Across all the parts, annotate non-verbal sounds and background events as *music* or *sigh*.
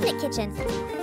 make kitchens.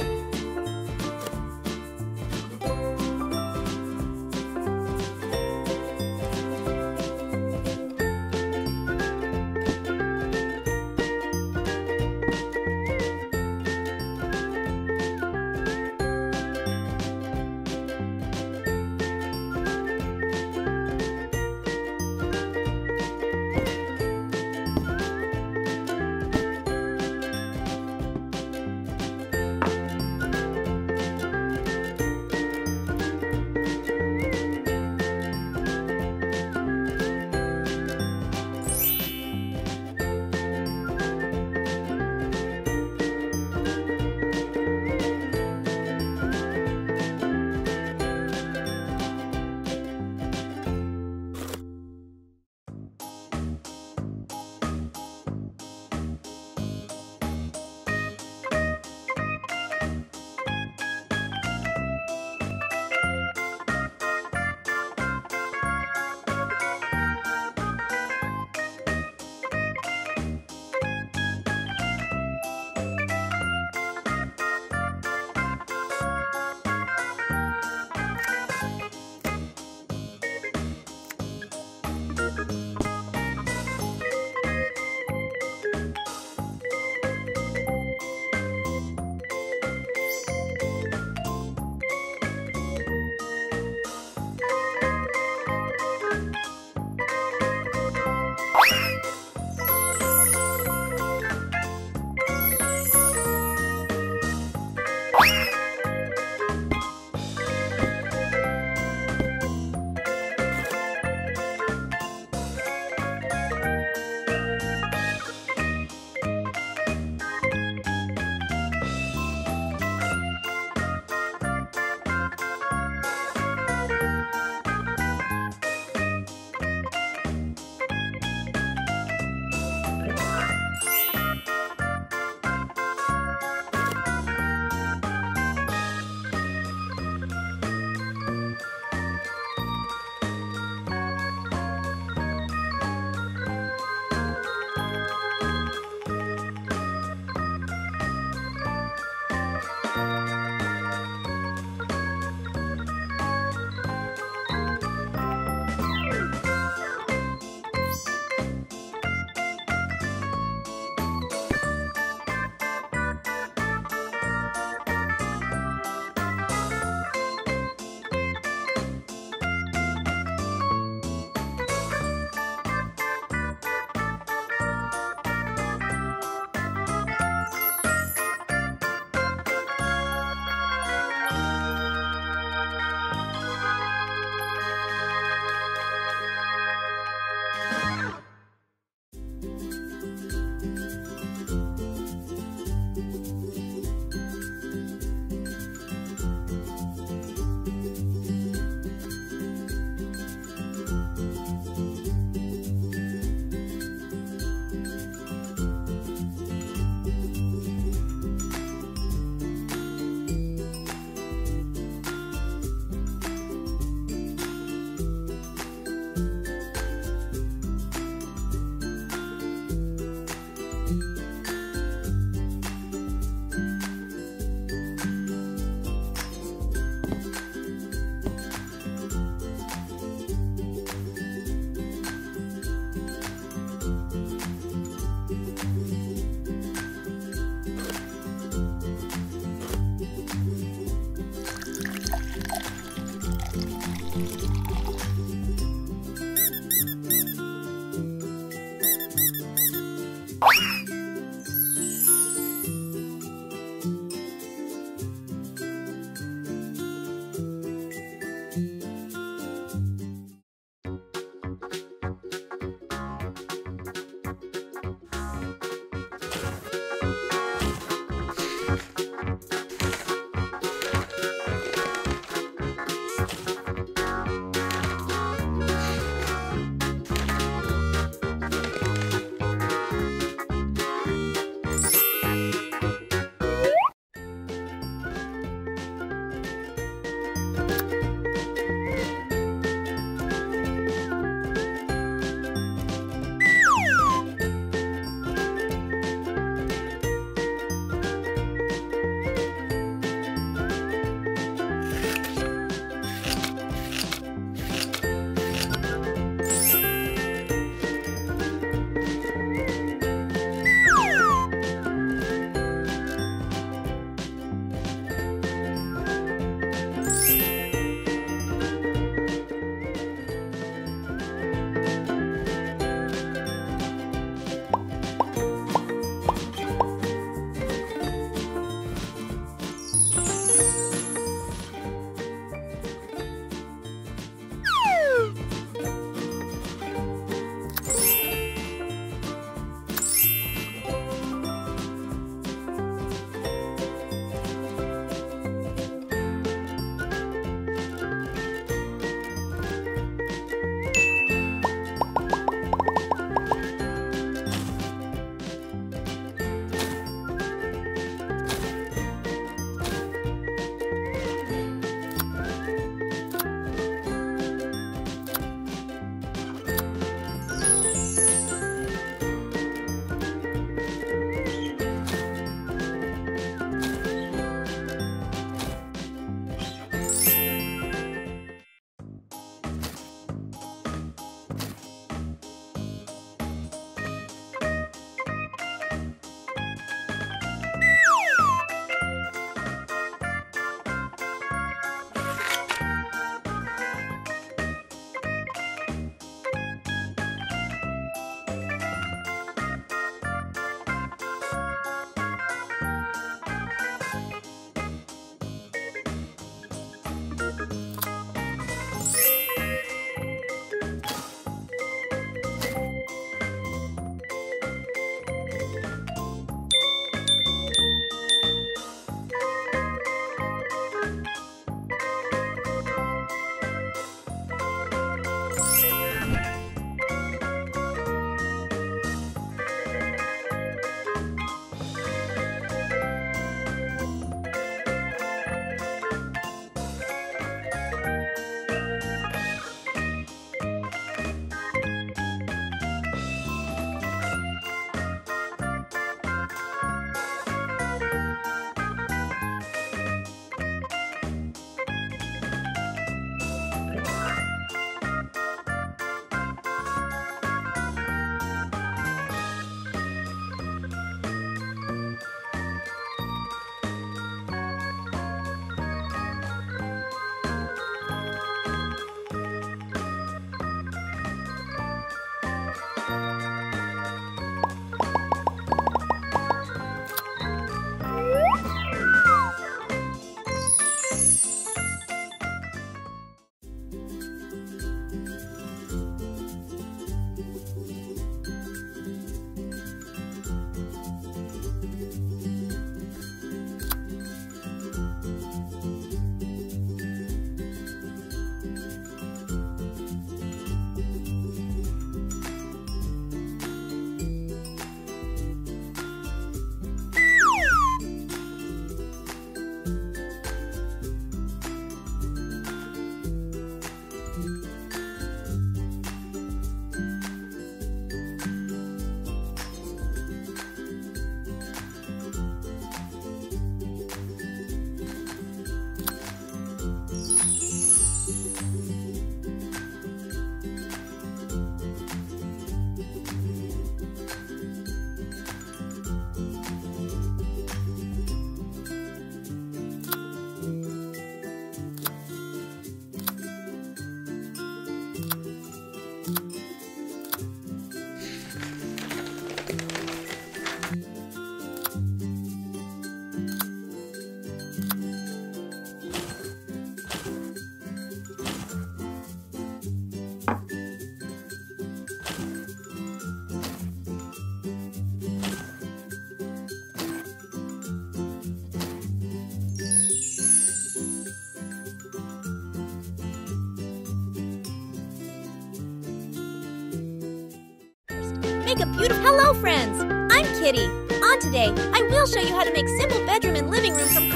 Hello, friends! I'm Kitty. On today, I will show you how to make simple bedroom and living room from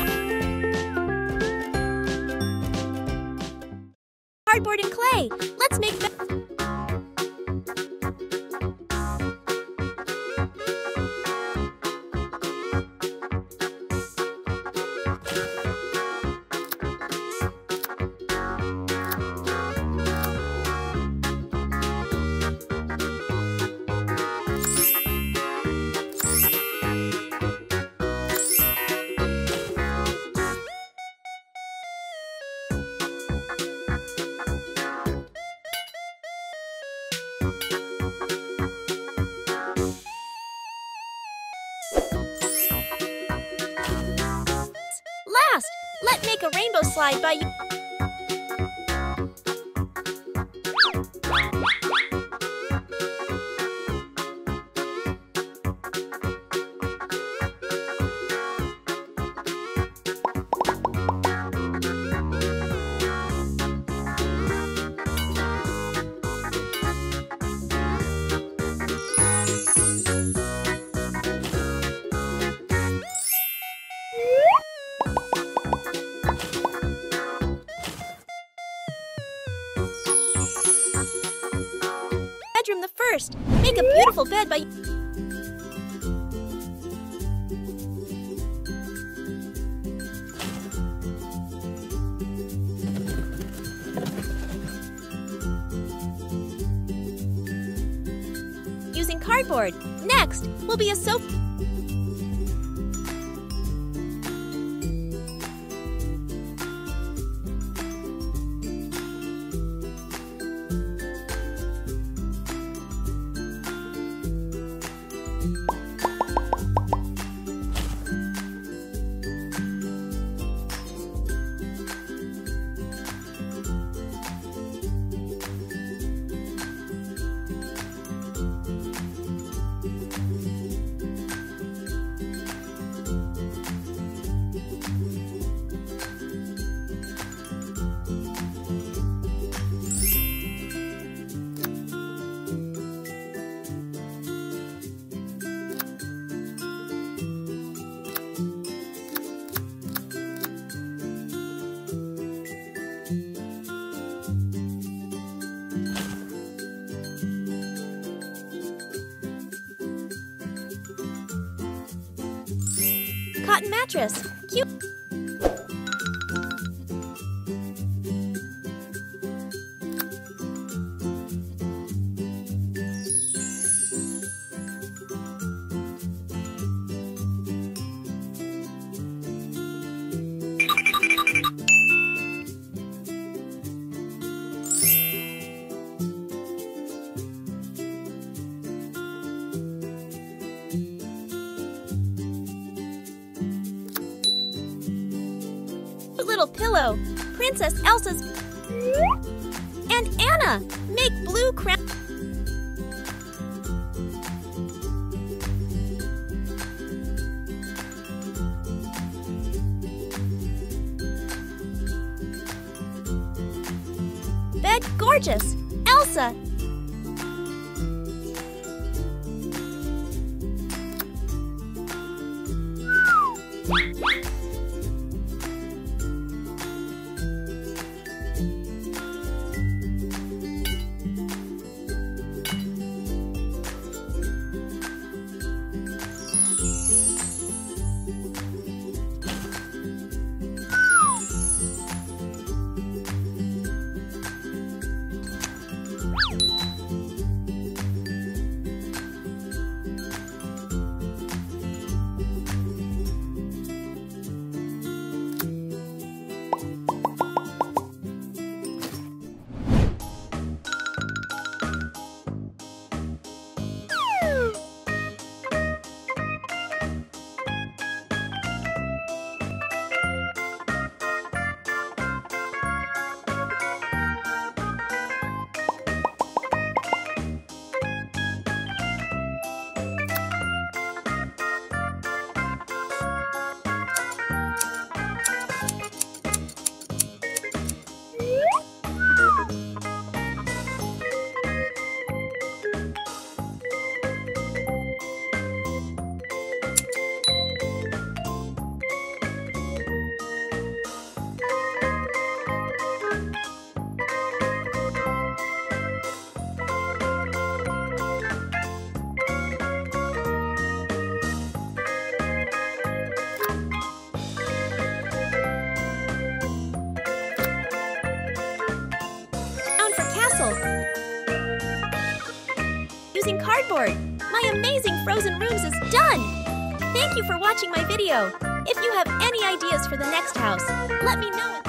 make a rainbow slide by Beautiful bed by using cardboard. Next will be a soap. Mattress. Princess Elsa's frozen rooms is done! Thank you for watching my video. If you have any ideas for the next house, let me know.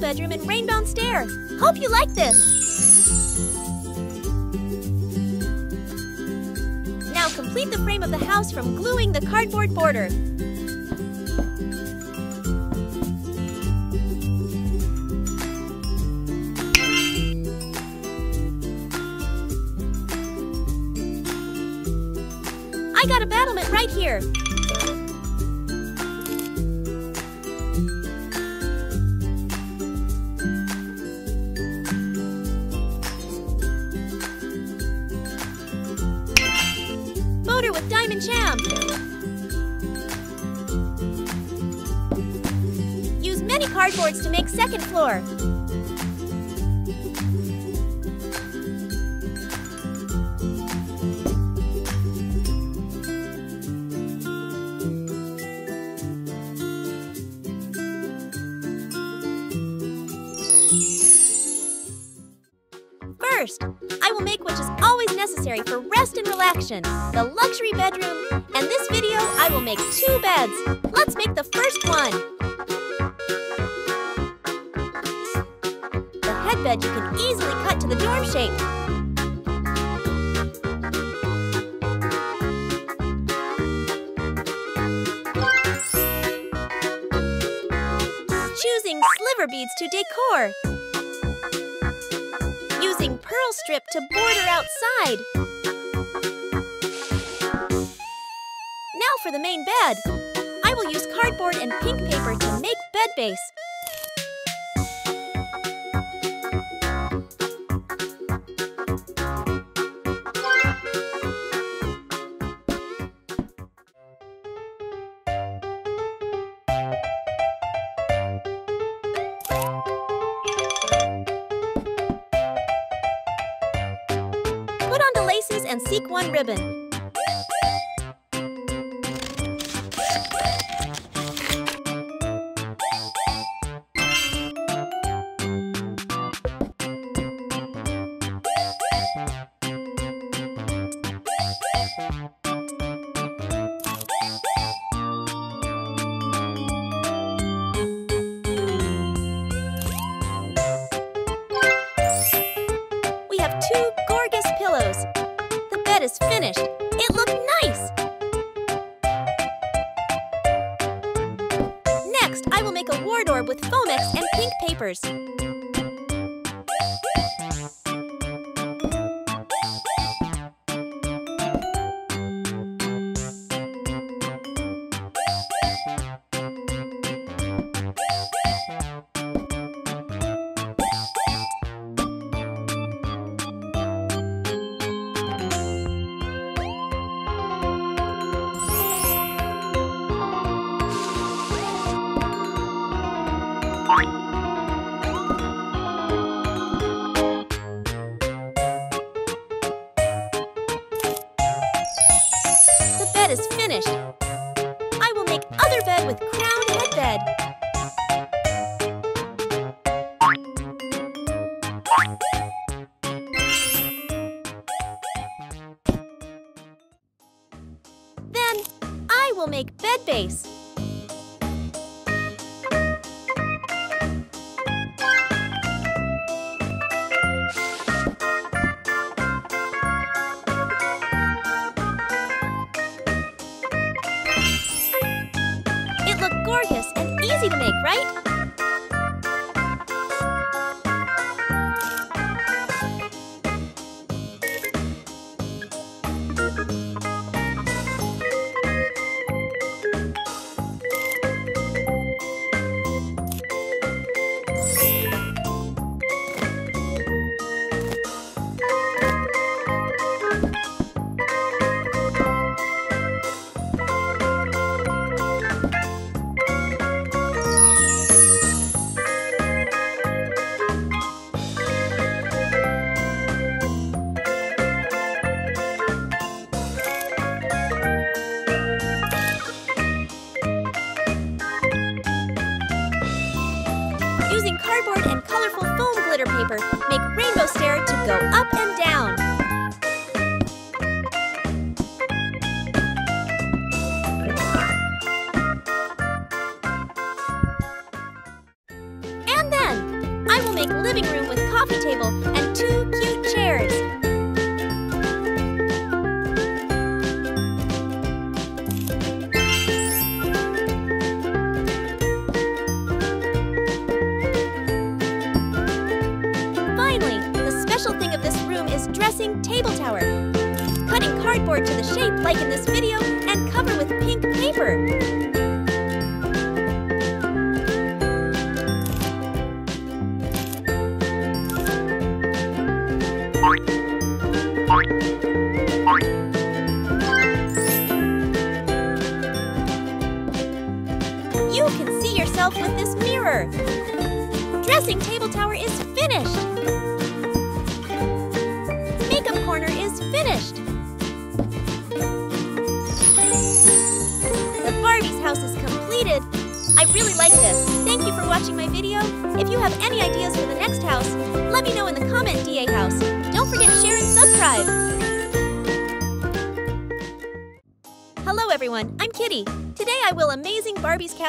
Bedroom in Rainbow Stair. Hope you like this! Now complete the frame of the house from gluing the cardboard border. And this video, I will make two beds. Let's make the first one. The headbed you can easily cut to the dorm shape. Choosing sliver beads to decor using pearl strip to border outside. For the main bed. I will use cardboard and pink paper to make bed base.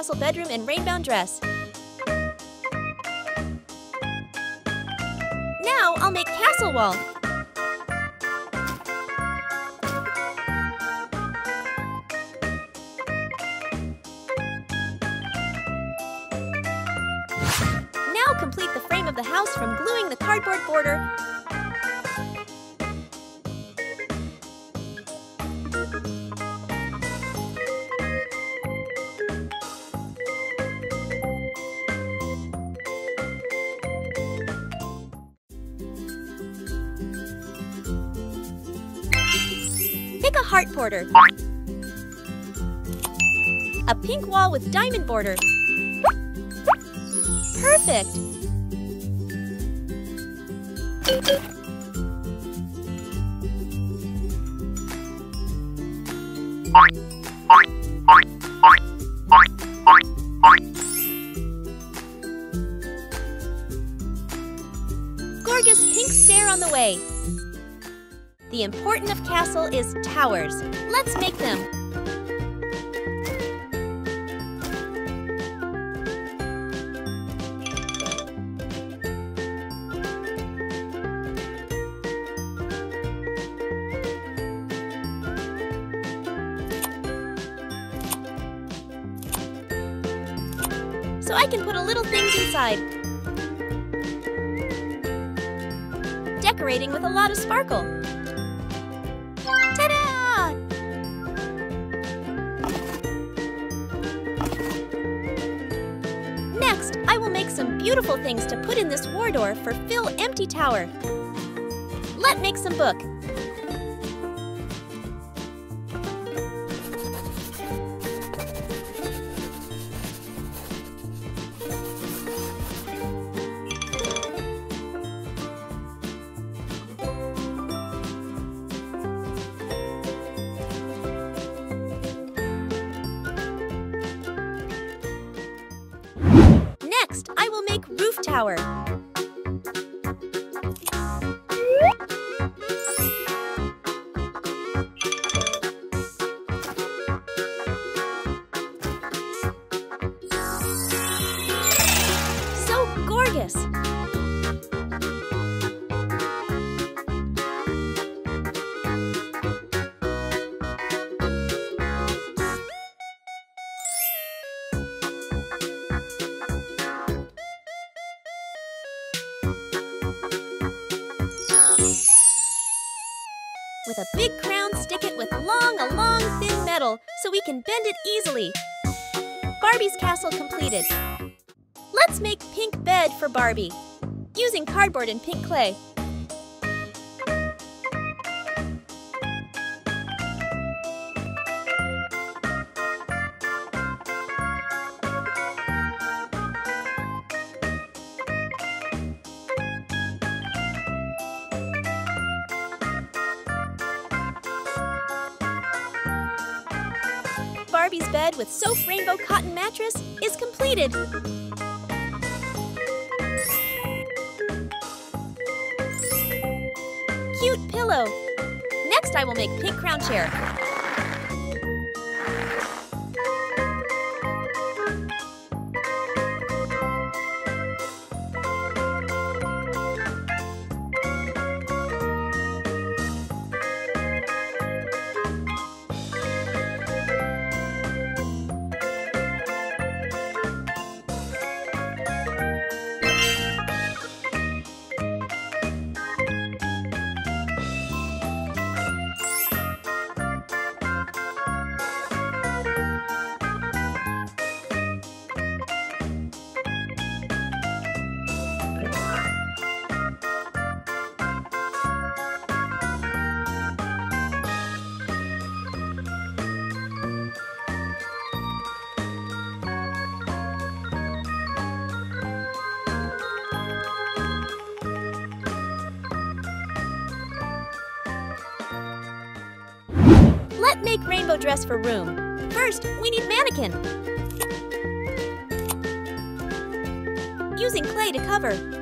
Castle bedroom and rainbow dress. Border. A pink wall with diamond border. Perfect! Gorgeous The important of castle is towers. Let's make them. So I can put a little things inside. Decorating with a lot of sparkle. For Fill Empty Tower. Let make some book. With a big crown, stick it with long, a long, thin metal so we can bend it easily. Barbie's castle completed. Let's make pink bed for Barbie, using cardboard and pink clay. Cotton Mattress is completed. Cute pillow. Next, I will make pink crown chair. For room. First, we need mannequin. Using clay to cover.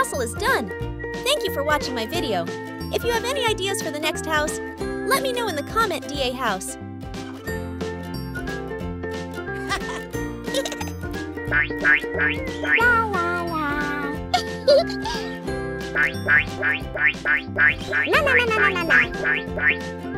Castle is done. Thank you for watching my video. If you have any ideas for the next house, let me know in the comment DA house. *laughs* La la la. Na na na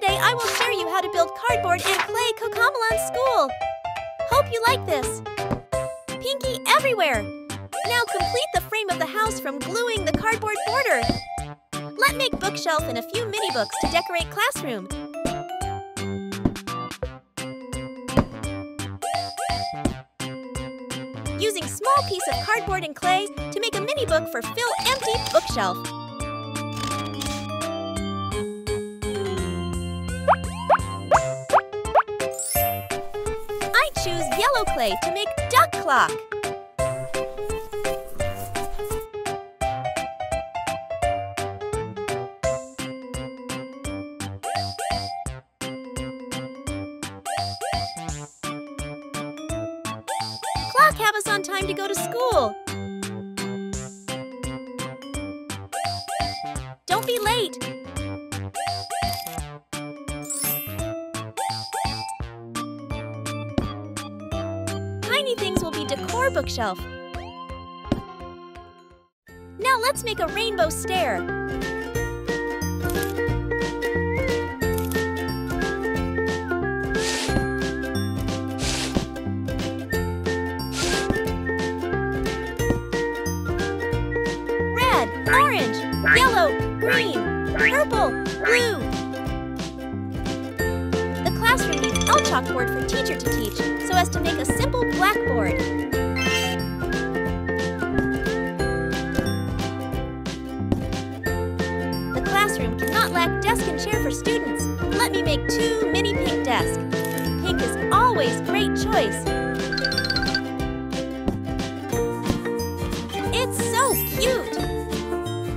today I will show you how to build cardboard and clay Cocomelon School. Hope you like this. Pinky everywhere. Now complete the frame of the house from gluing the cardboard border. Let make bookshelf and a few mini books to decorate classroom. Using small piece of cardboard and clay to make a mini book for fill empty bookshelf. Yellow clay to make duck clock. Clock have us on time to go to school. Don't be late. Bookshelf. Now let's make a rainbow stair. Classroom cannot lack desk and chair for students. Let me make two mini pink desks. Pink is always great choice. It's so cute!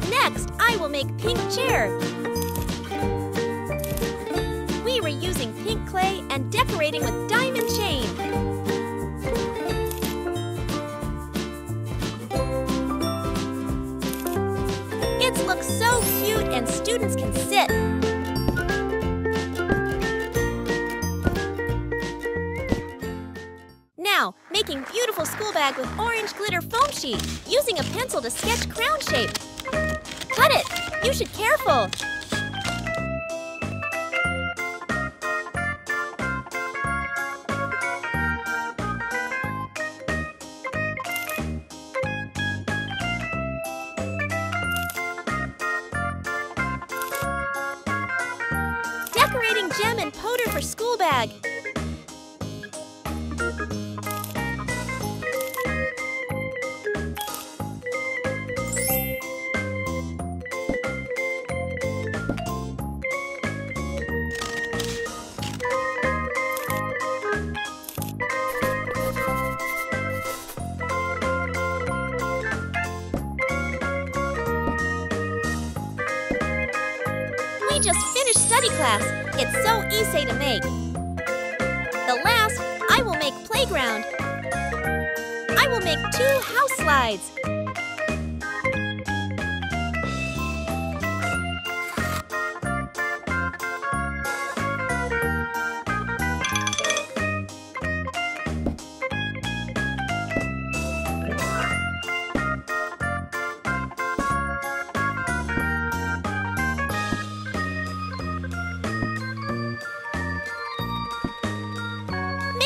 Next, I will make pink chair. We were using pink clay and decorating with diamond chain. Students can sit. Now, making beautiful school bag with orange glitter foam sheet, using a pencil to sketch crown shape. Cut it! You should careful!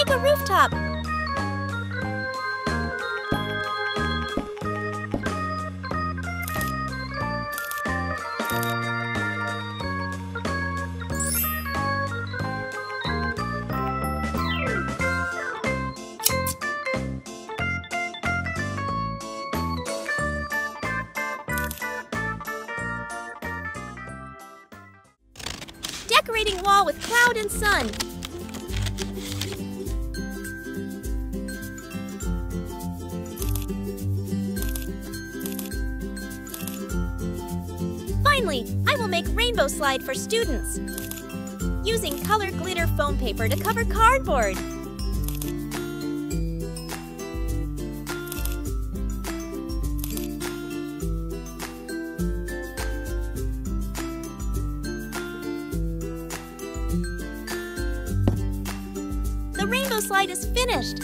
A rooftop. For students. Using color glitter foam paper to cover cardboard. The rainbow slide is finished.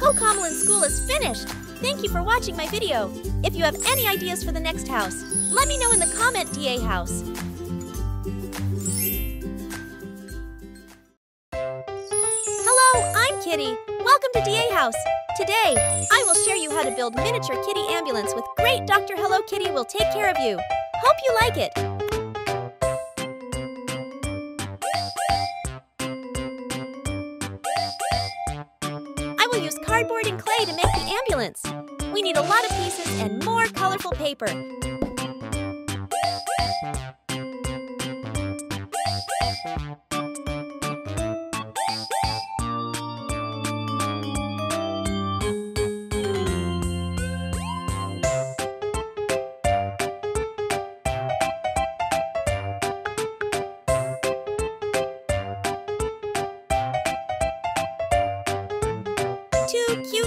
Cocomelon School is finished. Thank you for watching my video. If you have any ideas for the next house, Let me know in the comment, DA House. Hello, I'm Kitty. Welcome to DA House. Today, I will show you how to build miniature kitty ambulance with great Dr. Hello Kitty will take care of you. Hope you like it.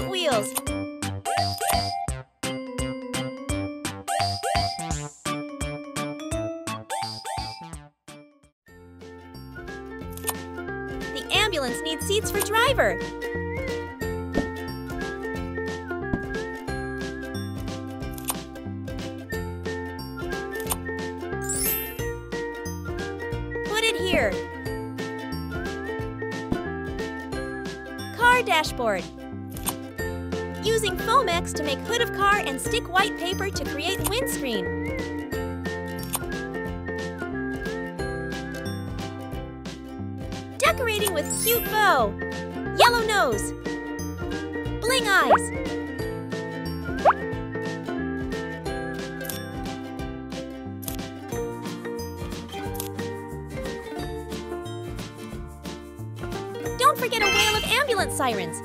Wheels. The ambulance needs seats for driver. Put it here. Car dashboard. Foamex to make hood of car and stick white paper to create windscreen. Decorating with cute bow. Yellow nose. Bling eyes. Don't forget a whale of ambulance sirens.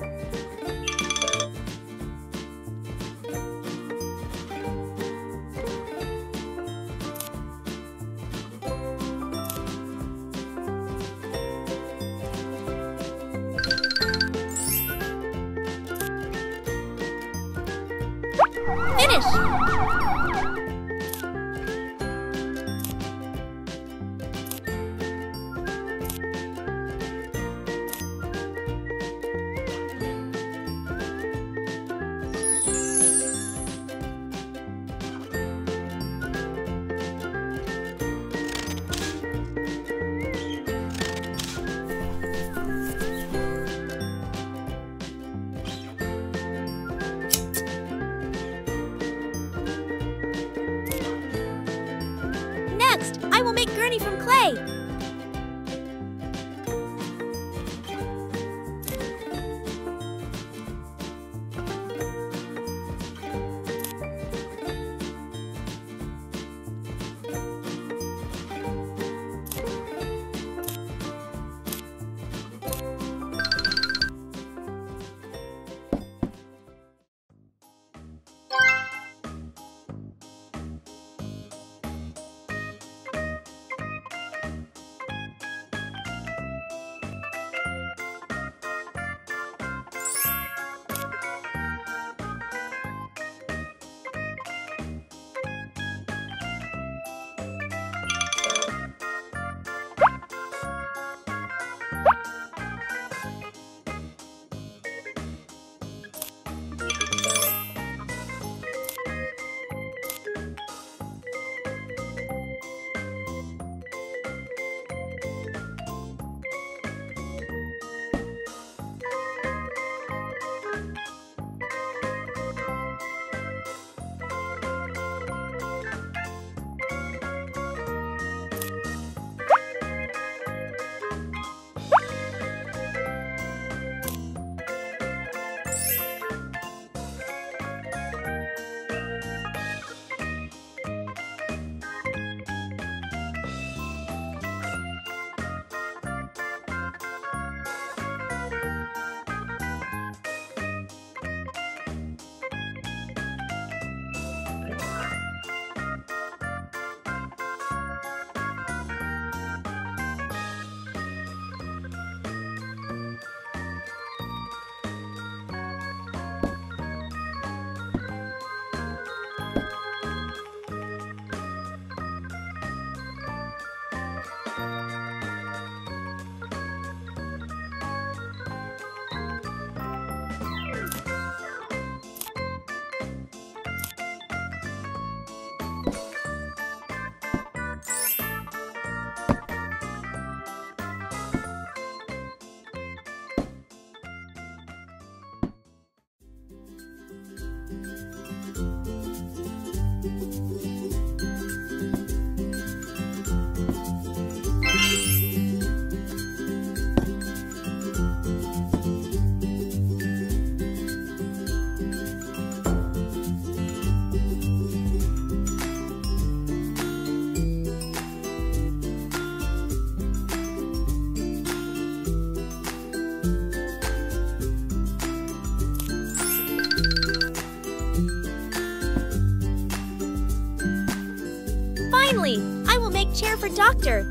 For doctor.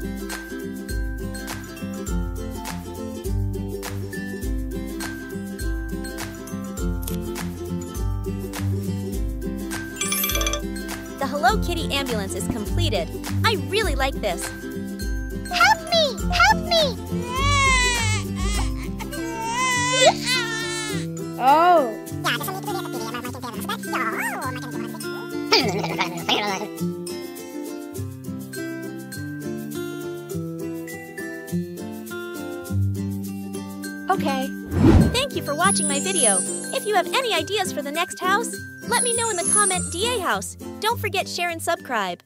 The Hello Kitty ambulance is completed. I really like this. Ideas for the next house, let me know in the comment DA house. Don't forget share and subscribe.